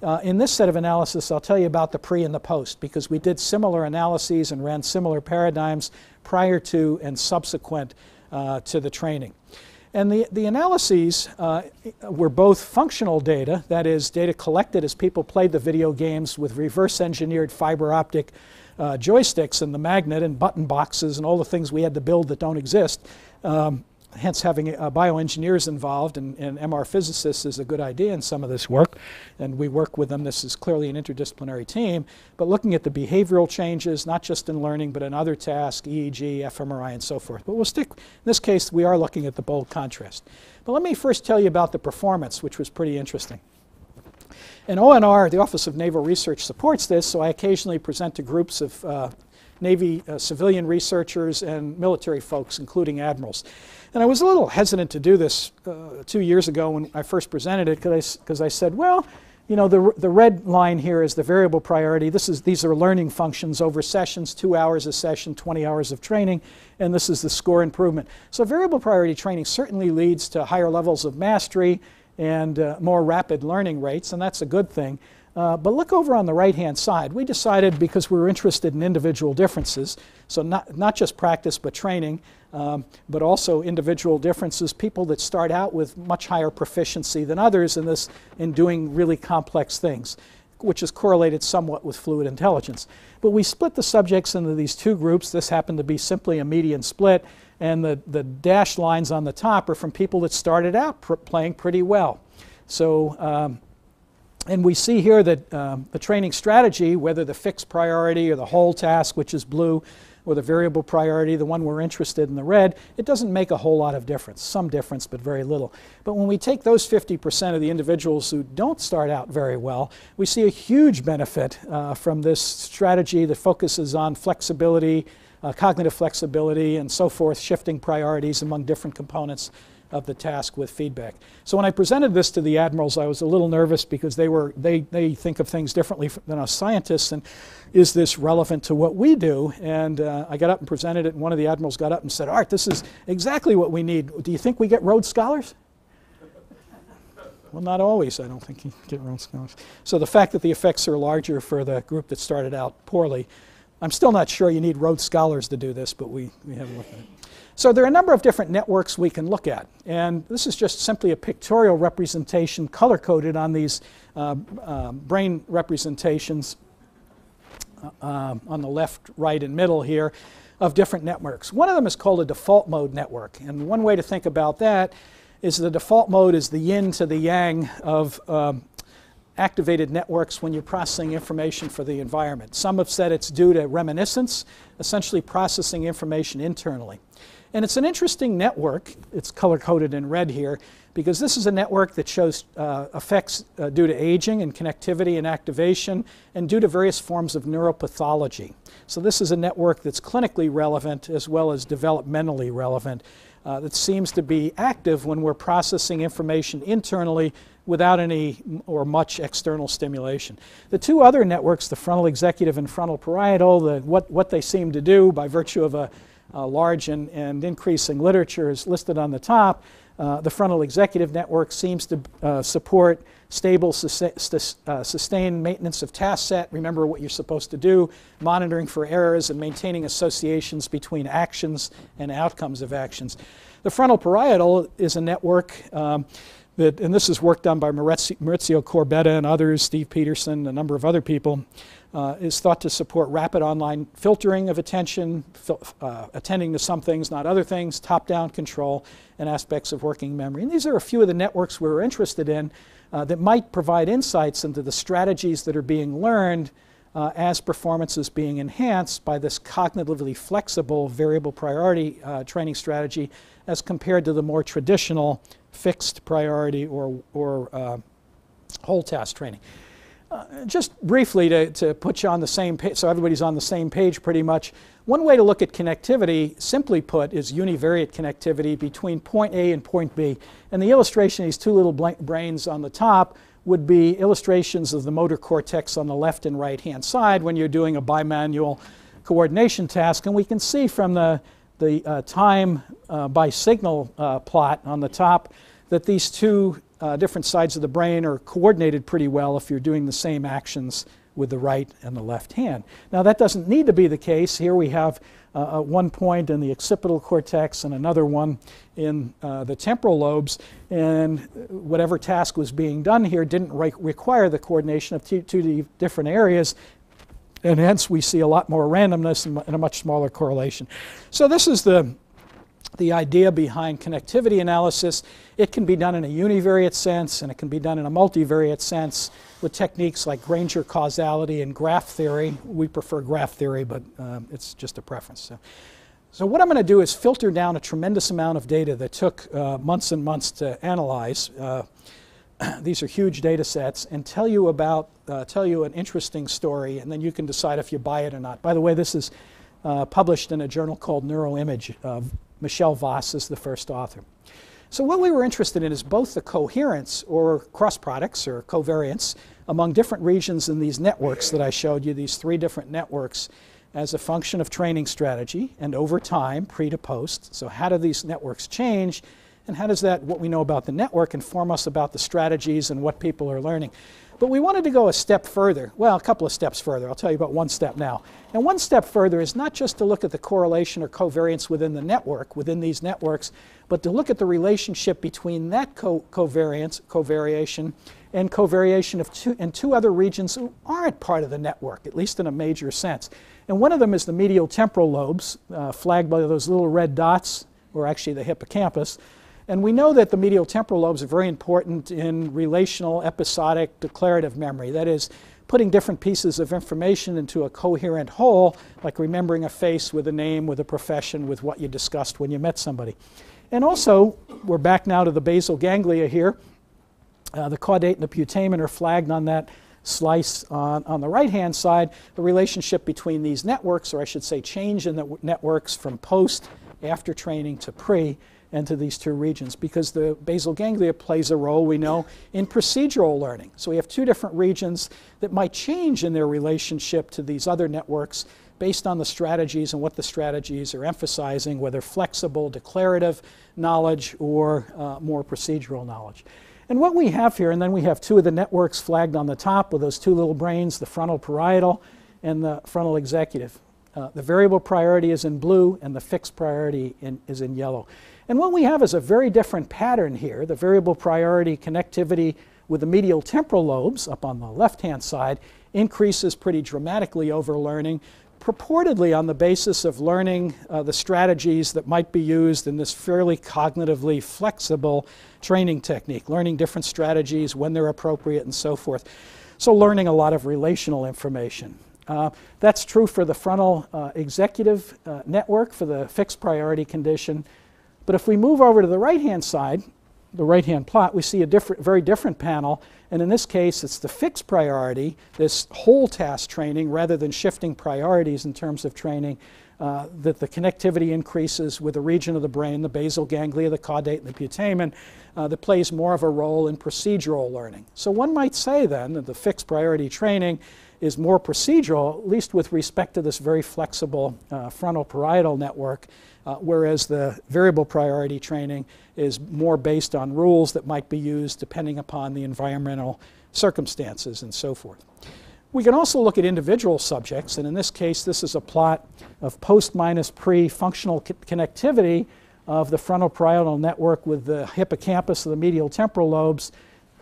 S1: Uh, in this set of analysis, I'll tell you about the pre and the post because we did similar analyses and ran similar paradigms prior to and subsequent uh, to the training. And the, the analyses uh, were both functional data, that is, data collected as people played the video games with reverse engineered fiber optic uh, joysticks and the magnet and button boxes and all the things we had to build that don't exist. Um, hence having uh, bioengineers involved and, and, MR physicists is a good idea in some of this work. And we work with them. This is clearly an interdisciplinary team. But looking at the behavioral changes, not just in learning, but in other tasks, EEG, fMRI, and so forth. But we'll stick, in this case, we are looking at the bold contrast. But let me first tell you about the performance, which was pretty interesting. And ONR, the Office of Naval Research, supports this, so I occasionally present to groups of uh, Navy uh, civilian researchers and military folks, including admirals. And I was a little hesitant to do this uh, two years ago when I first presented it because I, I, said, well, you know, the, the red line here is the variable priority. This is, these are learning functions over sessions, two hours a session, 20 hours of training, and this is the score improvement. So variable priority training certainly leads to higher levels of mastery and uh, more rapid learning rates, and that's a good thing. Uh, but look over on the right-hand side. We decided because we were interested in individual differences, so not, not just practice but training, um, but also individual differences, people that start out with much higher proficiency than others in this in doing really complex things, which is correlated somewhat with fluid intelligence. But we split the subjects into these two groups. This happened to be simply a median split, and the, the dashed lines on the top are from people that started out pr playing pretty well. So um, and we see here that um, the training strategy, whether the fixed priority or the whole task, which is blue, or the variable priority, the one we're interested in the red, it doesn't make a whole lot of difference. Some difference, but very little. But when we take those 50% of the individuals who don't start out very well, we see a huge benefit uh, from this strategy that focuses on flexibility, uh, cognitive flexibility, and so forth, shifting priorities among different components of the task with feedback. So when I presented this to the admirals, I was a little nervous because they were they they think of things differently than us scientists, and is this relevant to what we do? And uh, I got up and presented it, and one of the admirals got up and said, "Art, this is exactly what we need. Do you think we get Rhodes Scholars?" Well, not always, I don't think you get Rhodes Scholars. So the fact that the effects are larger for the group that started out poorly, I'm still not sure you need Rhodes Scholars to do this, but we, we have a look at it. So there are a number of different networks we can look at. And this is just simply a pictorial representation color-coded on these uh, uh, brain representations uh, on the left, right, and middle here of different networks. One of them is called a default mode network. And one way to think about that is the default mode is the yin to the yang of um, activated networks when you're processing information for the environment. Some have said it's due to reminiscence, essentially processing information internally. And it's an interesting network. It's color coded in red here because this is a network that shows uh, effects uh, due to aging and connectivity and activation and due to various forms of neuropathology. So this is a network that's clinically relevant as well as developmentally relevant uh, that seems to be active when we're processing information internally without any or much external stimulation. The two other networks, the frontal executive and frontal parietal, the, what, what they seem to do by virtue of a uh, large and, and increasing literature is listed on the top. Uh, the frontal executive network seems to uh, support stable, uh, sustained maintenance of task set. Remember what you're supposed to do, monitoring for errors, and maintaining associations between actions and outcomes of actions. The frontal parietal is a network um, that, and this is work done by Maurizio Corbetta and others, Steve Petersen, a number of other people uh, is thought to support rapid online filtering of attention, fil uh, attending to some things, not other things, top-down control, and aspects of working memory. And these are a few of the networks we are interested in uh, that might provide insights into the strategies that are being learned uh, as performance is being enhanced by this cognitively flexible variable priority uh, training strategy as compared to the more traditional fixed priority or, or uh, whole task training. Uh, just briefly to, to put you on the same page, so everybody's on the same page pretty much, one way to look at connectivity, simply put, is univariate connectivity between point A and point B. And the illustration these two little brains on the top would be illustrations of the motor cortex on the left and right hand side when you're doing a bimanual coordination task. And we can see from the, the uh, time uh, by signal uh, plot on the top that these two uh, different sides of the brain are coordinated pretty well if you're doing the same actions with the right and the left hand. Now that doesn't need to be the case. Here we have uh, uh one point in the occipital cortex and another one in uh, the temporal lobes and whatever task was being done here didn't re require the coordination of two different areas and hence we see a lot more randomness and, and a much smaller correlation. So this is the the idea behind connectivity analysis. It can be done in a univariate sense and it can be done in a multivariate sense with techniques like Granger causality and graph theory. We prefer graph theory, but um, it's just a preference. So, so what I'm going to do is filter down a tremendous amount of data that took uh, months and months to analyze. Uh, these are huge data sets and tell you about, uh, tell you an interesting story and then you can decide if you buy it or not. By the way, this is uh, published in a journal called Neuroimage. Michelle Voss is the first author. So what we were interested in is both the coherence or cross products or covariance among different regions in these networks that I showed you, these three different networks, as a function of training strategy and over time, pre to post. So how do these networks change and how does that, what we know about the network, inform us about the strategies and what people are learning? But we wanted to go a step further. Well, a couple of steps further. I'll tell you about one step now. And one step further is not just to look at the correlation or covariance within the network, within these networks, but to look at the relationship between that co covariance, covariation, and covariation of two, and two other regions who aren't part of the network, at least in a major sense. And one of them is the medial temporal lobes, uh, flagged by those little red dots, or actually the hippocampus. And we know that the medial temporal lobes are very important in relational, episodic, declarative memory. That is, putting different pieces of information into a coherent whole, like remembering a face with a name, with a profession, with what you discussed when you met somebody. And also, we're back now to the basal ganglia here. Uh, the caudate and the putamen are flagged on that slice on, on the right-hand side. The relationship between these networks, or I should say change in the networks from post, after training to pre, into these two regions because the basal ganglia plays a role, we know, in procedural learning. So we have two different regions that might change in their relationship to these other networks based on the strategies and what the strategies are emphasizing, whether flexible, declarative knowledge or uh, more procedural knowledge. And what we have here, and then we have two of the networks flagged on the top with those two little brains, the frontal parietal and the frontal executive. Uh, the variable priority is in blue and the fixed priority in, is in yellow. And what we have is a very different pattern here. The variable priority connectivity with the medial temporal lobes up on the left-hand side increases pretty dramatically over learning, purportedly on the basis of learning uh, the strategies that might be used in this fairly cognitively flexible training technique, learning different strategies when they're appropriate and so forth. So learning a lot of relational information. Uh, that's true for the frontal uh, executive uh, network for the fixed priority condition. But if we move over to the right-hand side, the right-hand plot, we see a different, very different panel. And in this case, it's the fixed priority, this whole task training, rather than shifting priorities in terms of training, uh, that the connectivity increases with the region of the brain, the basal ganglia, the caudate, and the putamen, uh, that plays more of a role in procedural learning. So one might say then that the fixed priority training is more procedural, at least with respect to this very flexible uh, frontal parietal network, uh, whereas the variable priority training is more based on rules that might be used depending upon the environmental circumstances and so forth. We can also look at individual subjects, and in this case, this is a plot of post minus pre functional co connectivity of the frontal parietal network with the hippocampus of the medial temporal lobes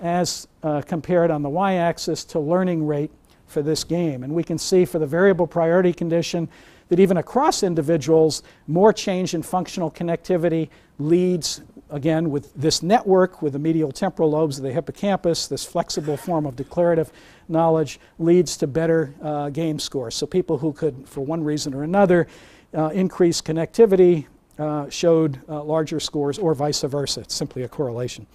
S1: as uh, compared on the y axis to learning rate for this game. And we can see for the variable priority condition that even across individuals, more change in functional connectivity leads, again, with this network with the medial temporal lobes of the hippocampus, this flexible form of declarative knowledge leads to better uh, game scores. So people who could, for one reason or another, uh, increase connectivity uh, showed uh, larger scores or vice versa. It's simply a correlation.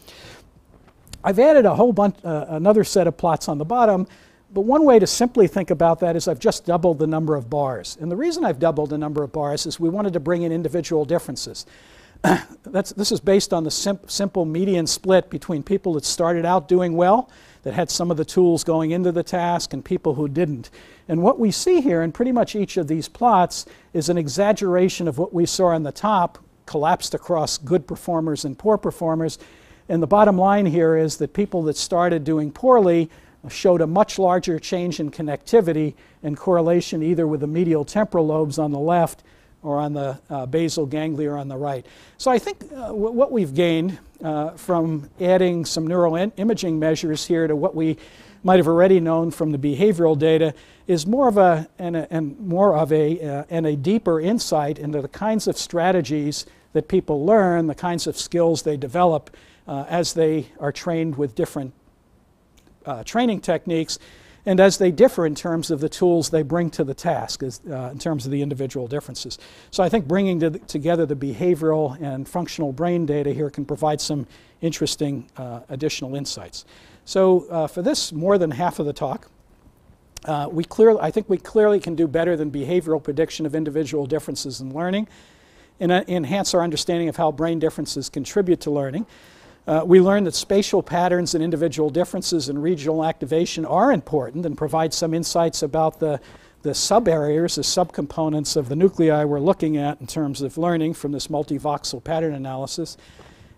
S1: I've added a whole bunch, uh, another set of plots on the bottom but one way to simply think about that is I've just doubled the number of bars. And the reason I've doubled the number of bars is we wanted to bring in individual differences. this is based on the sim simple median split between people that started out doing well, that had some of the tools going into the task, and people who didn't. And what we see here in pretty much each of these plots is an exaggeration of what we saw on the top, collapsed across good performers and poor performers. And the bottom line here is that people that started doing poorly showed a much larger change in connectivity and correlation either with the medial temporal lobes on the left or on the uh, basal ganglia on the right. So I think uh, what we've gained uh, from adding some neuroimaging measures here to what we might have already known from the behavioral data is more of a and, a, and more of a uh, and a deeper insight into the kinds of strategies that people learn, the kinds of skills they develop uh, as they are trained with different uh, training techniques and as they differ in terms of the tools they bring to the task as, uh, in terms of the individual differences. So I think bringing to the, together the behavioral and functional brain data here can provide some interesting uh, additional insights. So uh, for this more than half of the talk, uh, we clearly, I think we clearly can do better than behavioral prediction of individual differences in learning and uh, enhance our understanding of how brain differences contribute to learning. Uh, we learned that spatial patterns and individual differences in regional activation are important and provide some insights about the, the sub-areas, the subcomponents of the nuclei we're looking at in terms of learning from this multivoxel pattern analysis.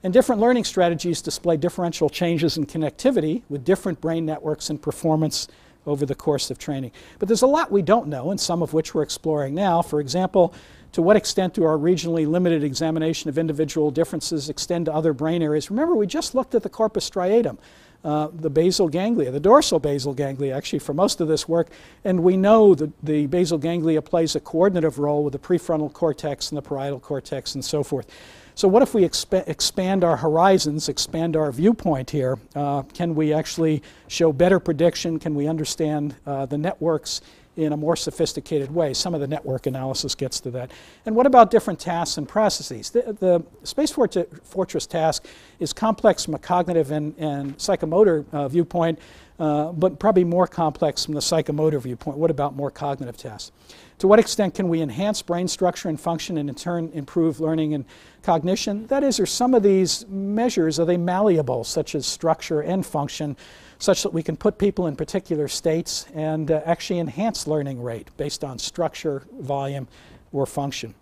S1: And different learning strategies display differential changes in connectivity with different brain networks and performance over the course of training. But there's a lot we don't know, and some of which we're exploring now. For example, to what extent do our regionally limited examination of individual differences extend to other brain areas? Remember, we just looked at the corpus striatum, uh, the basal ganglia, the dorsal basal ganglia, actually, for most of this work. And we know that the basal ganglia plays a coordinative role with the prefrontal cortex and the parietal cortex and so forth. So what if we exp expand our horizons, expand our viewpoint here? Uh, can we actually show better prediction? Can we understand uh, the networks in a more sophisticated way. Some of the network analysis gets to that. And what about different tasks and processes? The, the Space Fortress task is complex from a cognitive and, and psychomotor uh, viewpoint, uh, but probably more complex from the psychomotor viewpoint. What about more cognitive tasks? To what extent can we enhance brain structure and function and in turn improve learning and cognition? That is, are some of these measures, are they malleable, such as structure and function, such that we can put people in particular states and uh, actually enhance learning rate based on structure, volume, or function.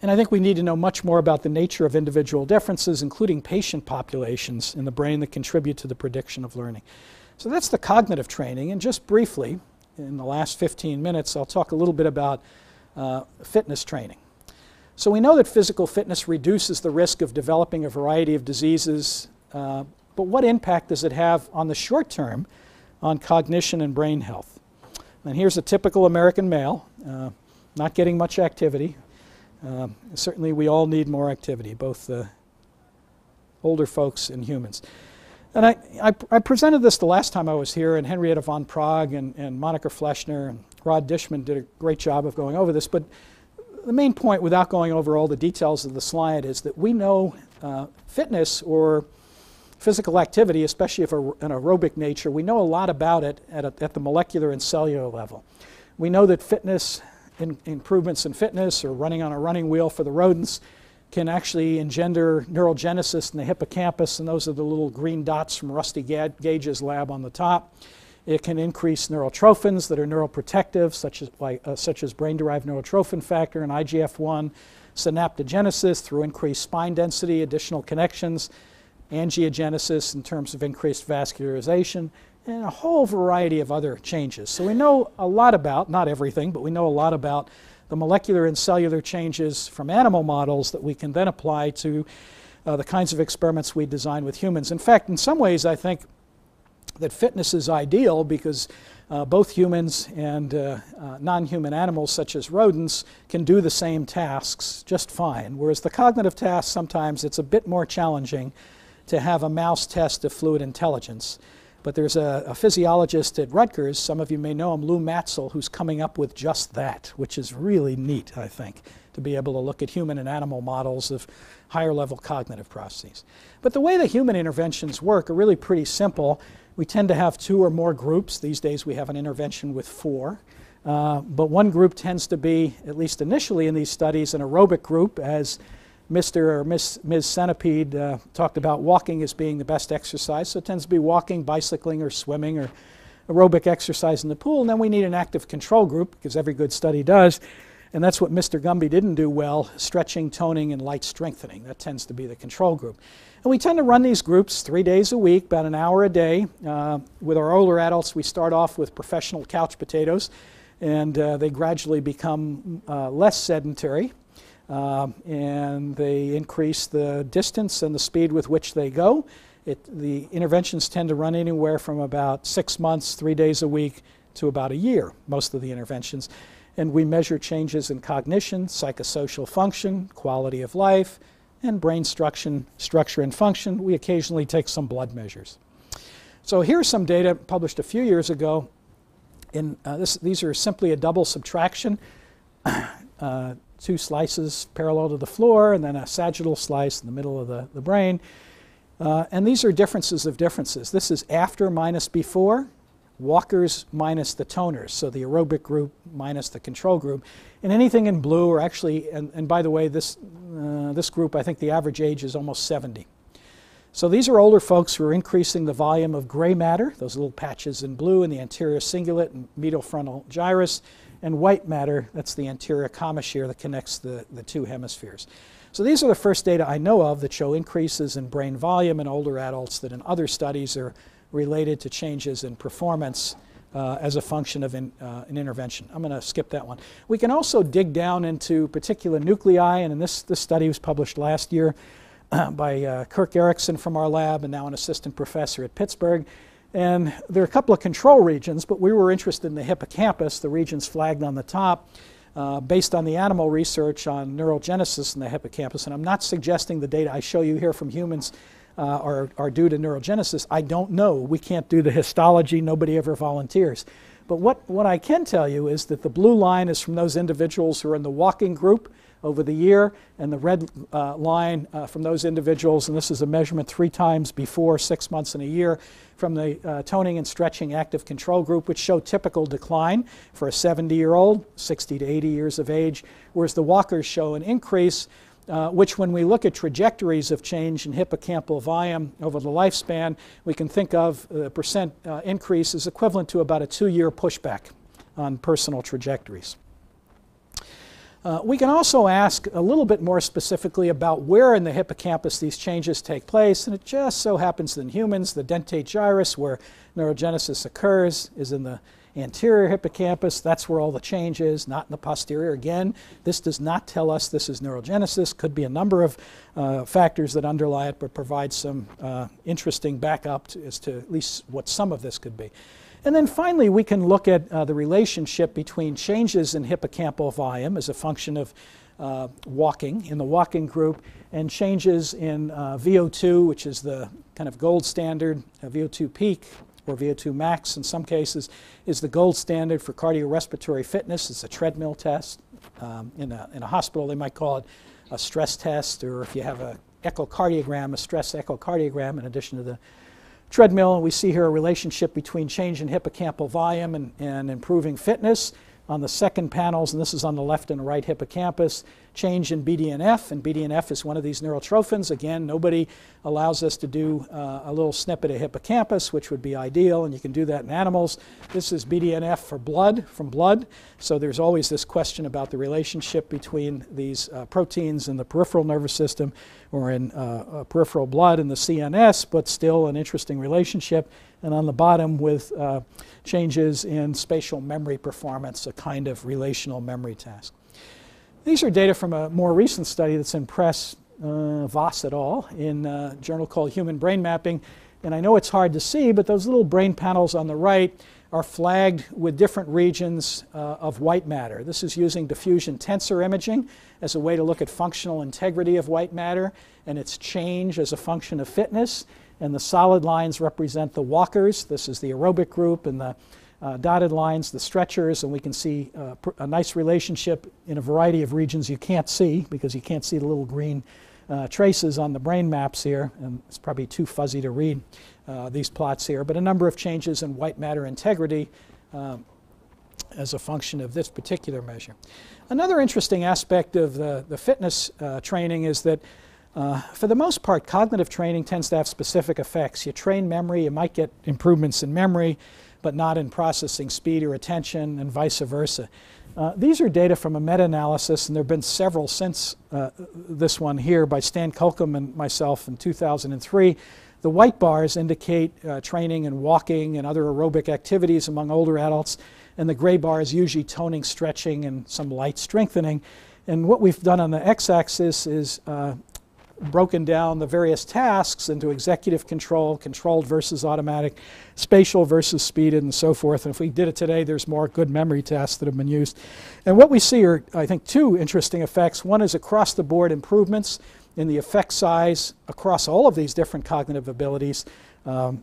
S1: And I think we need to know much more about the nature of individual differences, including patient populations in the brain that contribute to the prediction of learning. So that's the cognitive training. And just briefly, in the last 15 minutes, I'll talk a little bit about uh, fitness training. So we know that physical fitness reduces the risk of developing a variety of diseases, uh, but what impact does it have on the short term on cognition and brain health? And here's a typical American male, uh, not getting much activity. Uh, certainly we all need more activity, both older folks and humans. And I, I, I, presented this the last time I was here, and Henrietta van Praag and, and Monica Fleshner and Rod Dishman did a great job of going over this. But the main point, without going over all the details of the slide, is that we know uh, fitness or physical activity, especially of an aerobic nature, we know a lot about it at, a, at the molecular and cellular level. We know that fitness, in, improvements in fitness or running on a running wheel for the rodents, can actually engender neurogenesis in the hippocampus, and those are the little green dots from Rusty Gage's lab on the top. It can increase neurotrophins that are neuroprotective, such as, like, uh, such as brain-derived neurotrophin factor and IGF-1, synaptogenesis through increased spine density, additional connections, angiogenesis in terms of increased vascularization, and a whole variety of other changes. So we know a lot about, not everything, but we know a lot about the molecular and cellular changes from animal models that we can then apply to uh, the kinds of experiments we design with humans. In fact, in some ways, I think that fitness is ideal because uh, both humans and uh, uh, non-human animals such as rodents can do the same tasks just fine, whereas the cognitive tasks sometimes it's a bit more challenging to have a mouse test of fluid intelligence. But there's a, a, physiologist at Rutgers, some of you may know him, Lou Matzel, who's coming up with just that, which is really neat, I think, to be able to look at human and animal models of higher level cognitive processes. But the way the human interventions work are really pretty simple. We tend to have two or more groups. These days we have an intervention with four. Uh, but one group tends to be, at least initially in these studies, an aerobic group as Mr. or Miss, Ms. Centipede uh, talked about walking as being the best exercise. So it tends to be walking, bicycling, or swimming, or aerobic exercise in the pool. And then we need an active control group, because every good study does. And that's what Mr. Gumby didn't do well, stretching, toning, and light strengthening. That tends to be the control group. And we tend to run these groups three days a week, about an hour a day. Uh, with our older adults, we start off with professional couch potatoes, and uh, they gradually become uh, less sedentary. Um, and they increase the distance and the speed with which they go. It, the interventions tend to run anywhere from about six months, three days a week, to about a year, most of the interventions. And we measure changes in cognition, psychosocial function, quality of life, and brain structure, structure and function. We occasionally take some blood measures. So here's some data published a few years ago. In, uh, this, these are simply a double subtraction. uh, two slices parallel to the floor and then a sagittal slice in the middle of the, the brain. Uh, and these are differences of differences. This is after minus before, walkers minus the toners, so the aerobic group minus the control group. And anything in blue are actually, and, and by the way, this, uh, this group, I think the average age is almost 70. So these are older folks who are increasing the volume of gray matter, those little patches in blue in the anterior cingulate and medial frontal gyrus, and white matter, that's the anterior commissure that connects the, the two hemispheres. So these are the first data I know of that show increases in brain volume in older adults that in other studies are related to changes in performance uh, as a function of in, uh, an intervention. I'm going to skip that one. We can also dig down into particular nuclei, and in this, this study was published last year by uh, Kirk Erickson from our lab and now an assistant professor at Pittsburgh. And there are a couple of control regions, but we were interested in the hippocampus, the regions flagged on the top, uh, based on the animal research on neurogenesis in the hippocampus. And I'm not suggesting the data I show you here from humans uh, are, are due to neurogenesis. I don't know. We can't do the histology. Nobody ever volunteers. But what, what I can tell you is that the blue line is from those individuals who are in the walking group over the year, and the red uh, line uh, from those individuals, and this is a measurement three times before, six months and a year, from the uh, toning and stretching active control group, which show typical decline for a 70 year old, 60 to 80 years of age, whereas the walkers show an increase. Uh, which, when we look at trajectories of change in hippocampal volume over the lifespan, we can think of the percent uh, increase is equivalent to about a two year pushback on personal trajectories. Uh, we can also ask a little bit more specifically about where in the hippocampus these changes take place, and it just so happens that in humans, the dentate gyrus, where neurogenesis occurs, is in the anterior hippocampus. That's where all the change is, not in the posterior. Again, this does not tell us this is neurogenesis. Could be a number of uh, factors that underlie it, but provide some uh, interesting backup to, as to at least what some of this could be. And then finally, we can look at uh, the relationship between changes in hippocampal volume as a function of uh, walking in the walking group and changes in uh, VO2, which is the kind of gold standard, uh, VO2 peak or VO2 max in some cases, is the gold standard for cardiorespiratory fitness. It's a treadmill test. Um, in, a, in a hospital, they might call it a stress test, or if you have a echocardiogram, a stress echocardiogram in addition to the treadmill. We see here a relationship between change in hippocampal volume and, and improving fitness on the second panels, and this is on the left and right hippocampus, change in BDNF, and BDNF is one of these neurotrophins. Again, nobody allows us to do uh, a little snippet of hippocampus, which would be ideal, and you can do that in animals. This is BDNF for blood, from blood, so there's always this question about the relationship between these uh, proteins in the peripheral nervous system or in uh, uh peripheral blood in the CNS, but still an interesting relationship and on the bottom with uh, changes in spatial memory performance, a kind of relational memory task. These are data from a more recent study that's in press, uh, Voss et al., in a journal called Human Brain Mapping. And I know it's hard to see, but those little brain panels on the right are flagged with different regions uh, of white matter. This is using diffusion tensor imaging as a way to look at functional integrity of white matter and its change as a function of fitness. And the solid lines represent the walkers. This is the aerobic group, and the uh, dotted lines, the stretchers, and we can see uh, a nice relationship in a variety of regions you can't see because you can't see the little green uh, traces on the brain maps here, and it's probably too fuzzy to read uh, these plots here, but a number of changes in white matter integrity um, as a function of this particular measure. Another interesting aspect of the, the fitness uh, training is that uh, for the most part, cognitive training tends to have specific effects. You train memory, you might get improvements in memory, but not in processing speed or attention, and vice versa. Uh, these are data from a meta-analysis, and there have been several since uh, this one here by Stan Colcombe and myself in 2003. The white bars indicate uh, training and walking and other aerobic activities among older adults, and the gray bars usually toning, stretching, and some light strengthening. And what we've done on the x-axis is uh, broken down the various tasks into executive control, controlled versus automatic, spatial versus speeded, and so forth. And if we did it today, there's more good memory tasks that have been used. And what we see are, I think, two interesting effects. One is across the board improvements in the effect size across all of these different cognitive abilities. Um,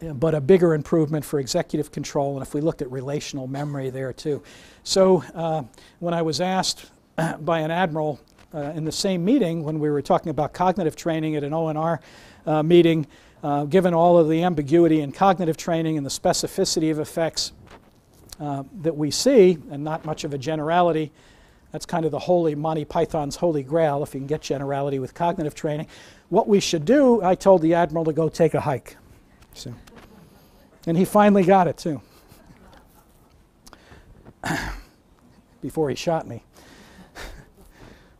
S1: but a bigger improvement for executive control, and if we looked at relational memory there too. So uh, when I was asked by an admiral in the same meeting when we were talking about cognitive training at an ONR uh, meeting, uh, given all of the ambiguity in cognitive training and the specificity of effects uh, that we see, and not much of a generality. That's kind of the holy Monty Python's holy grail, if you can get generality with cognitive training. What we should do, I told the admiral to go take a hike. So, and he finally got it too. Before he shot me.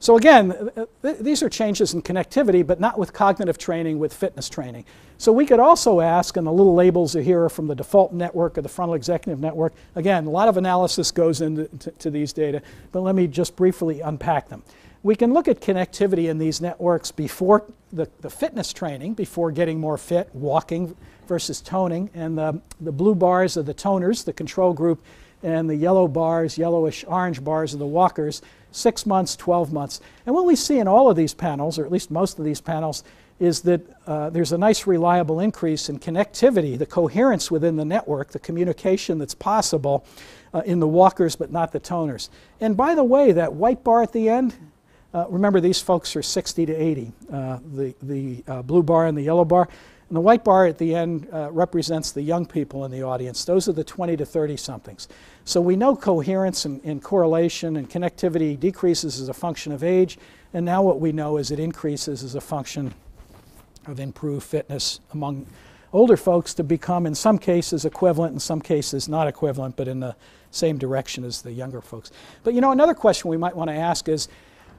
S1: So again, th these are changes in connectivity, but not with cognitive training, with fitness training. So we could also ask, and the little labels are here from the default network or the frontal executive network. Again, a lot of analysis goes into these data, but let me just briefly unpack them. We can look at connectivity in these networks before the, the fitness training, before getting more fit, walking versus toning, and the, the blue bars are the toners, the control group, and the yellow bars, yellowish orange bars are the walkers six months, 12 months. And what we see in all of these panels, or at least most of these panels, is that uh, there's a nice reliable increase in connectivity, the coherence within the network, the communication that's possible uh, in the walkers but not the toners. And by the way, that white bar at the end, uh, remember these folks are 60 to 80, uh, the, the uh, blue bar and the yellow bar. And the white bar at the end uh, represents the young people in the audience. Those are the 20 to 30 somethings. So we know coherence and, and, correlation and connectivity decreases as a function of age. And now what we know is it increases as a function of improved fitness among older folks to become, in some cases, equivalent, in some cases, not equivalent, but in the same direction as the younger folks. But you know, another question we might want to ask is,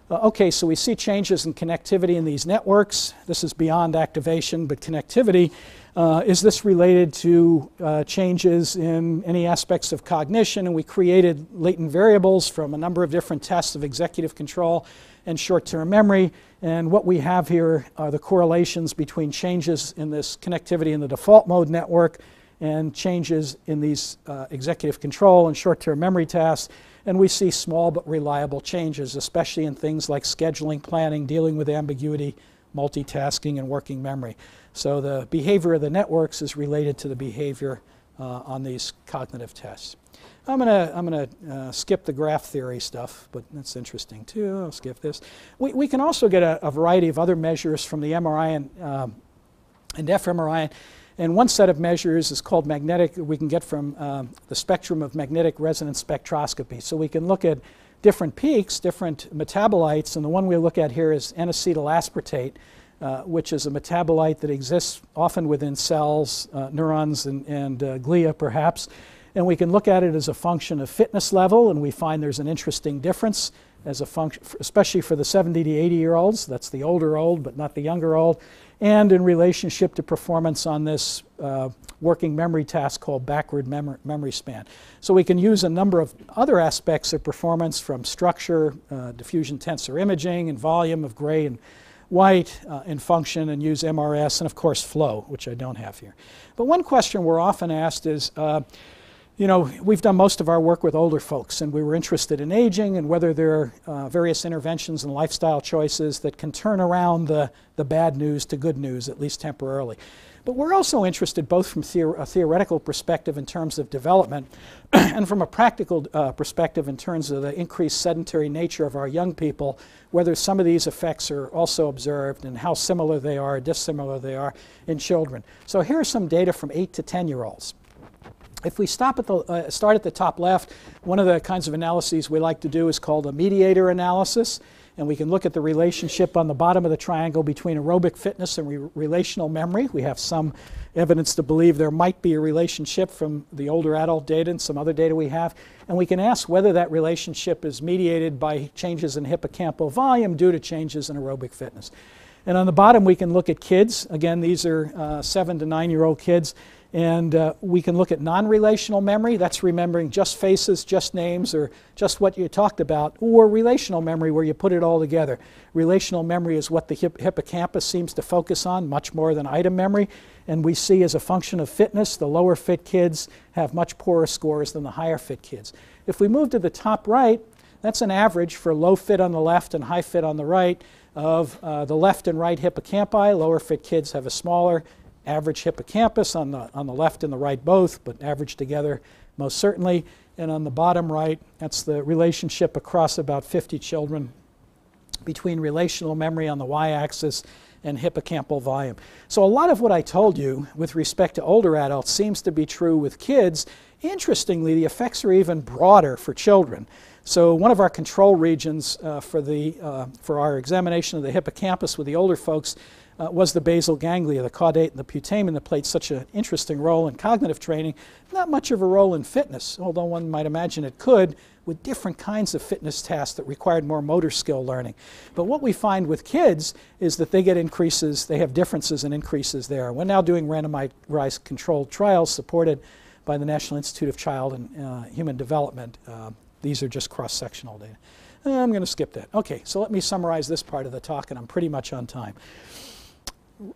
S1: uh, okay, so we see changes in connectivity in these networks. This is beyond activation, but connectivity. Uh, is this related to uh, changes in any aspects of cognition? And we created latent variables from a number of different tests of executive control and short-term memory. And what we have here are the correlations between changes in this connectivity in the default mode network and changes in these uh, executive control and short-term memory tasks. And we see small but reliable changes, especially in things like scheduling, planning, dealing with ambiguity, multitasking, and working memory. So the behavior of the networks is related to the behavior uh, on these cognitive tests. I'm going to I'm gonna, uh, skip the graph theory stuff, but that's interesting too. I'll skip this. We, we can also get a, a variety of other measures from the MRI and, um, and fMRI. And one set of measures is called magnetic, we can get from um, the spectrum of magnetic resonance spectroscopy. So we can look at different peaks, different metabolites, and the one we look at here is N-acetyl aspartate. Uh, which is a metabolite that exists often within cells, uh, neurons, and, and uh, glia perhaps. And we can look at it as a function of fitness level, and we find there's an interesting difference as a function, especially for the 70 to 80 year olds. That's the older old, but not the younger old. And in relationship to performance on this uh, working memory task called backward mem memory span. So we can use a number of other aspects of performance from structure, uh, diffusion tensor imaging, and volume of gray and white uh, in function and use MRS, and of course flow, which I don't have here. But one question we're often asked is, uh, you know, we've done most of our work with older folks, and we were interested in aging and whether there are uh, various interventions and lifestyle choices that can turn around the, the bad news to good news, at least temporarily. But we're also interested both from theor a theoretical perspective in terms of development and from a practical uh, perspective in terms of the increased sedentary nature of our young people, whether some of these effects are also observed and how similar they are, dissimilar they are in children. So here's some data from 8 to 10 year olds. If we stop at the, uh, start at the top left, one of the kinds of analyses we like to do is called a mediator analysis and we can look at the relationship on the bottom of the triangle between aerobic fitness and re relational memory. We have some evidence to believe there might be a relationship from the older adult data and some other data we have. And we can ask whether that relationship is mediated by changes in hippocampal volume due to changes in aerobic fitness. And on the bottom, we can look at kids. Again, these are uh, seven to nine year old kids. And uh, we can look at non-relational memory, that's remembering just faces, just names, or just what you talked about, or relational memory where you put it all together. Relational memory is what the hip hippocampus seems to focus on much more than item memory. And we see as a function of fitness, the lower fit kids have much poorer scores than the higher fit kids. If we move to the top right, that's an average for low fit on the left and high fit on the right of uh, the left and right hippocampi. Lower fit kids have a smaller average hippocampus on the, on the left and the right both, but averaged together most certainly. And on the bottom right, that's the relationship across about 50 children between relational memory on the y-axis and hippocampal volume. So a lot of what I told you with respect to older adults seems to be true with kids. Interestingly, the effects are even broader for children. So one of our control regions uh, for, the, uh, for our examination of the hippocampus with the older folks uh, was the basal ganglia, the caudate and the putamen that played such an interesting role in cognitive training. Not much of a role in fitness, although one might imagine it could with different kinds of fitness tasks that required more motor skill learning. But what we find with kids is that they get increases, they have differences and increases there. We're now doing randomized controlled trials supported by the National Institute of Child and uh, Human Development. Uh, these are just cross-sectional data. I'm going to skip that. Okay, so let me summarize this part of the talk, and I'm pretty much on time.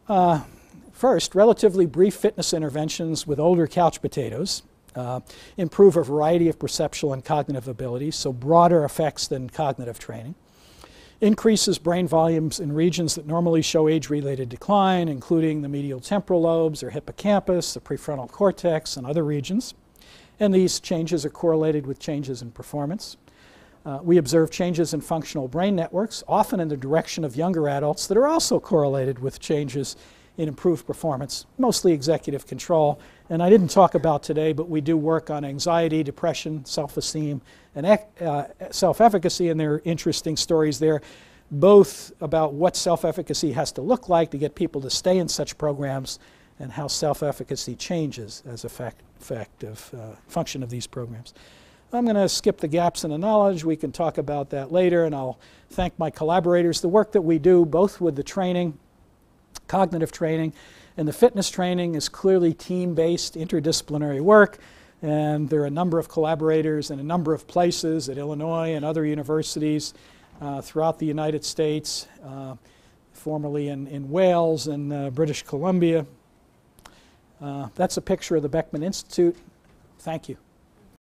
S1: Uh, first, relatively brief fitness interventions with older couch potatoes uh, improve a variety of perceptual and cognitive abilities, so broader effects than cognitive training. Increases brain volumes in regions that normally show age-related decline, including the medial temporal lobes or hippocampus, the prefrontal cortex, and other regions. And these changes are correlated with changes in performance. Uh, we observe changes in functional brain networks, often in the direction of younger adults, that are also correlated with changes in improved performance, mostly executive control. And I didn't talk about today, but we do work on anxiety, depression, self-esteem, and uh, self-efficacy, and there are interesting stories there, both about what self-efficacy has to look like to get people to stay in such programs and how self-efficacy changes as a fact, fact of uh, function of these programs. I'm going to skip the gaps in the knowledge. We can talk about that later, and I'll thank my collaborators. The work that we do, both with the training, cognitive training, and the fitness training, is clearly team based, interdisciplinary work. And there are a number of collaborators in a number of places at Illinois and other universities uh, throughout the United States, uh, formerly in, in Wales and uh, British Columbia. Uh, that's a picture of the Beckman Institute. Thank you.